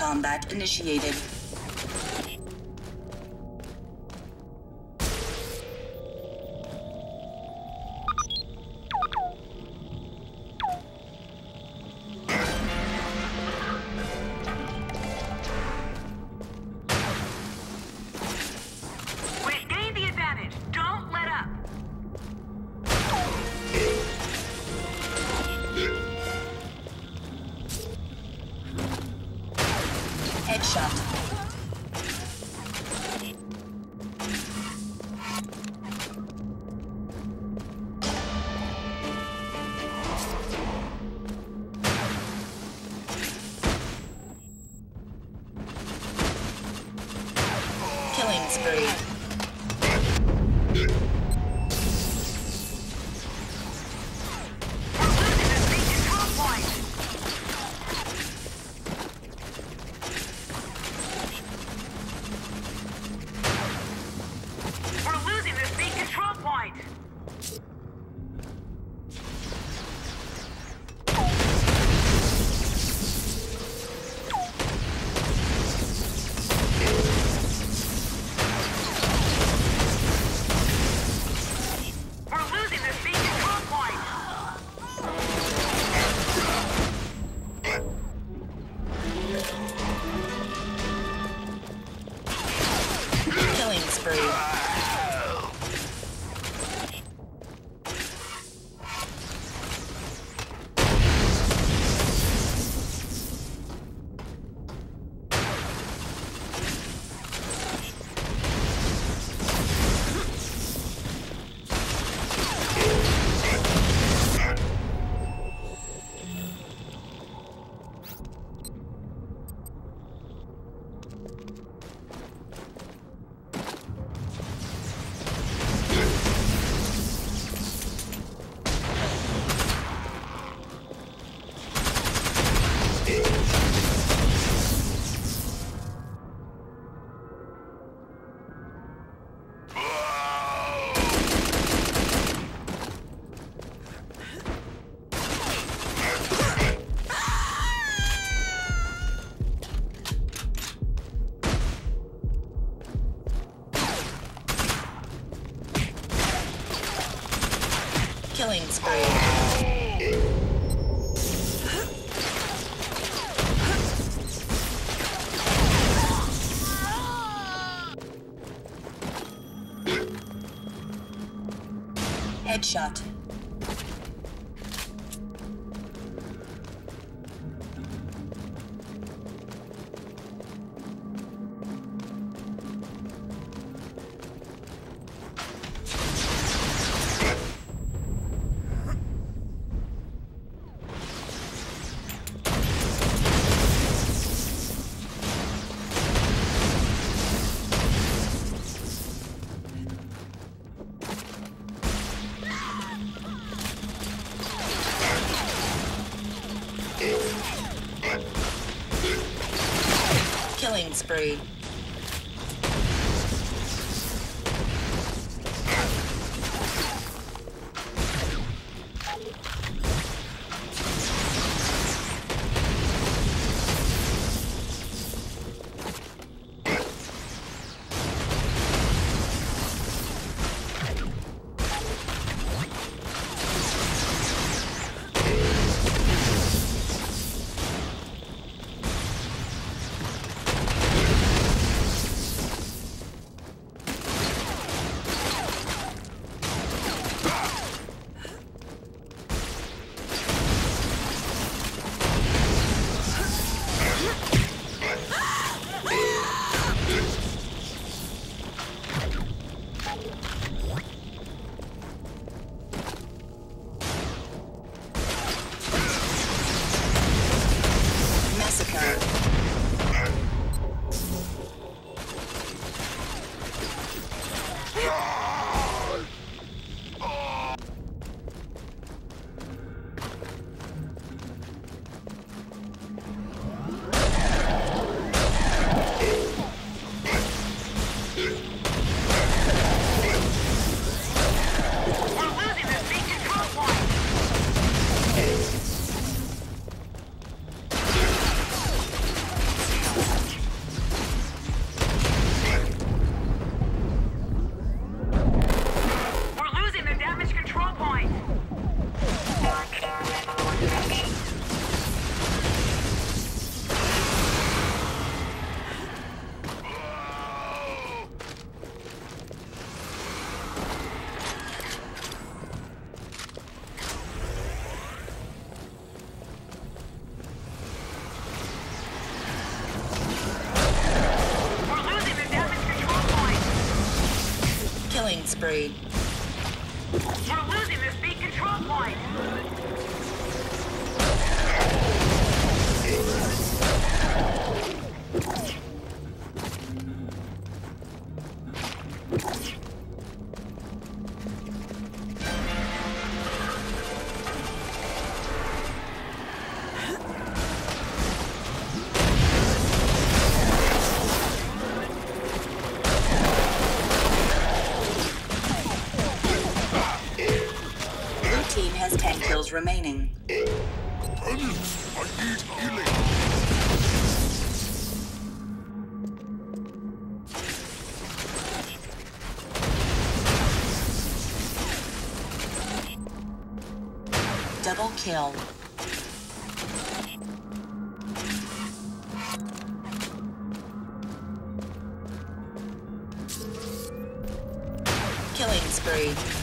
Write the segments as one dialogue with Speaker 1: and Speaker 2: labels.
Speaker 1: combat initiated. Headshot. Killing Killing spree. Headshot. Killing spree. 10 remaining. Double kill. Killing spree.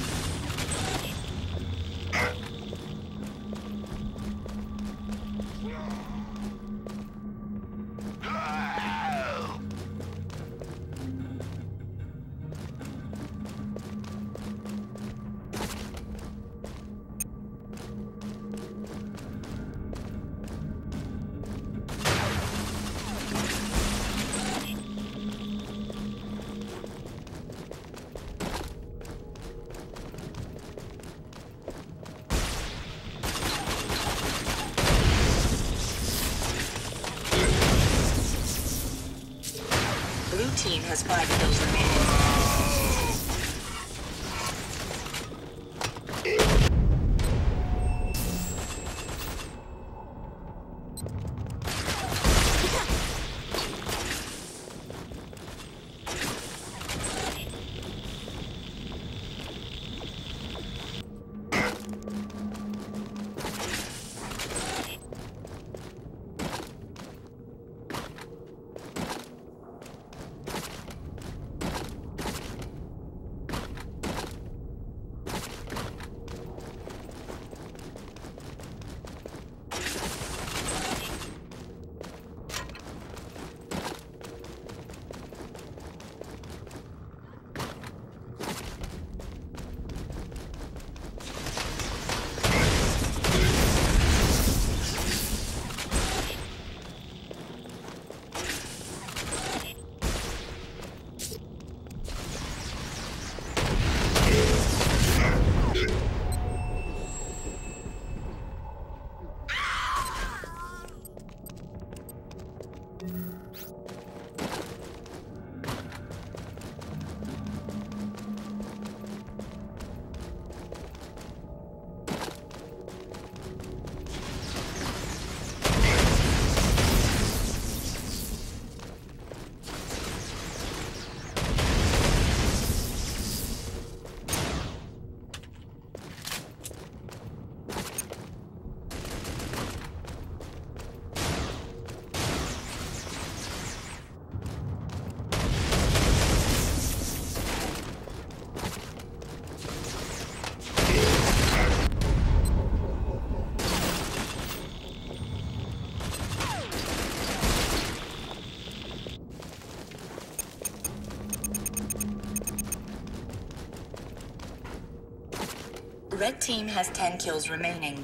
Speaker 1: Team has Red team has 10 kills remaining.